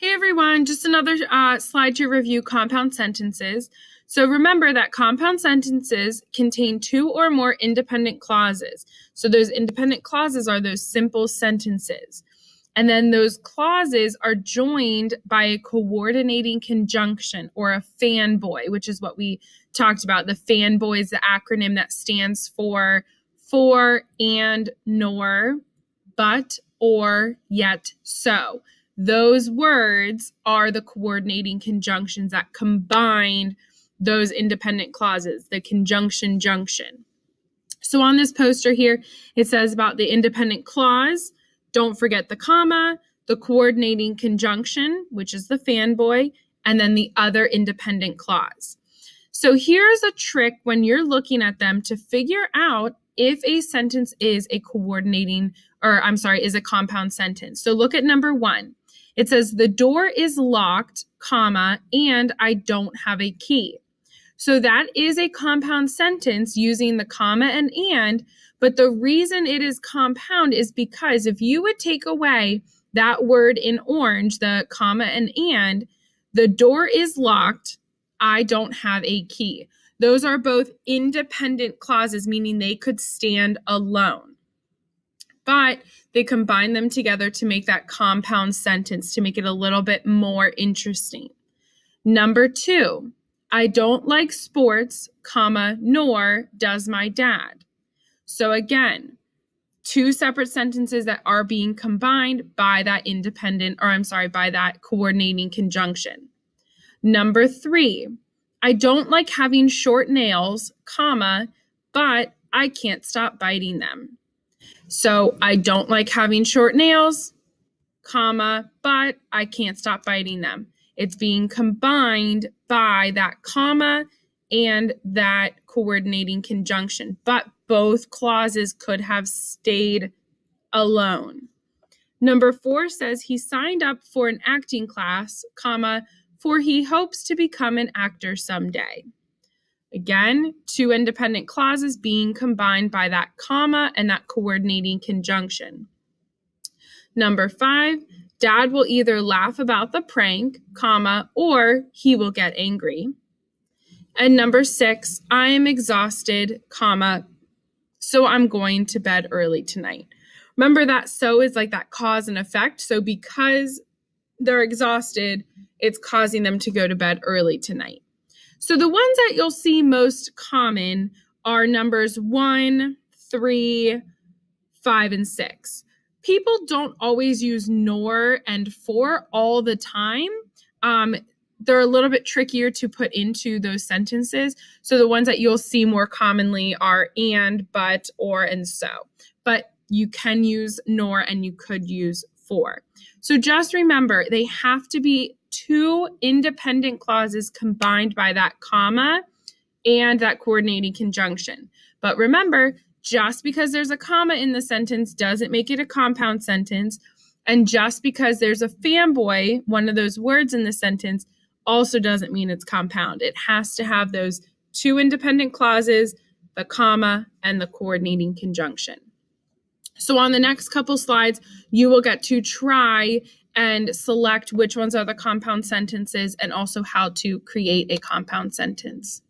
Hey everyone, just another uh, slide to review compound sentences. So remember that compound sentences contain two or more independent clauses. So those independent clauses are those simple sentences. And then those clauses are joined by a coordinating conjunction or a fanboy, which is what we talked about. The fanboy is the acronym that stands for for and nor, but, or, yet, so those words are the coordinating conjunctions that combine those independent clauses, the conjunction junction. So on this poster here, it says about the independent clause. Don't forget the comma, the coordinating conjunction, which is the fanboy, and then the other independent clause. So here's a trick when you're looking at them to figure out if a sentence is a coordinating, or I'm sorry, is a compound sentence. So look at number one. It says the door is locked, comma, and I don't have a key. So that is a compound sentence using the comma and and, but the reason it is compound is because if you would take away that word in orange, the comma and and, the door is locked, I don't have a key. Those are both independent clauses, meaning they could stand alone but they combine them together to make that compound sentence to make it a little bit more interesting. Number two, I don't like sports, comma, nor does my dad. So again, two separate sentences that are being combined by that independent, or I'm sorry, by that coordinating conjunction. Number three, I don't like having short nails, comma, but I can't stop biting them. So I don't like having short nails, comma, but I can't stop biting them. It's being combined by that comma and that coordinating conjunction, but both clauses could have stayed alone. Number four says he signed up for an acting class, comma, for he hopes to become an actor someday. Again, two independent clauses being combined by that comma and that coordinating conjunction. Number five, dad will either laugh about the prank, comma, or he will get angry. And number six, I am exhausted, comma, so I'm going to bed early tonight. Remember that so is like that cause and effect. So because they're exhausted, it's causing them to go to bed early tonight. So the ones that you'll see most common are numbers one, three, five, and six. People don't always use nor and for all the time. Um, they're a little bit trickier to put into those sentences. So the ones that you'll see more commonly are and, but, or, and so. But you can use nor and you could use for. So just remember, they have to be two independent clauses combined by that comma and that coordinating conjunction. But remember, just because there's a comma in the sentence doesn't make it a compound sentence. And just because there's a fanboy, one of those words in the sentence, also doesn't mean it's compound. It has to have those two independent clauses, the comma, and the coordinating conjunction. So on the next couple slides, you will get to try and select which ones are the compound sentences and also how to create a compound sentence.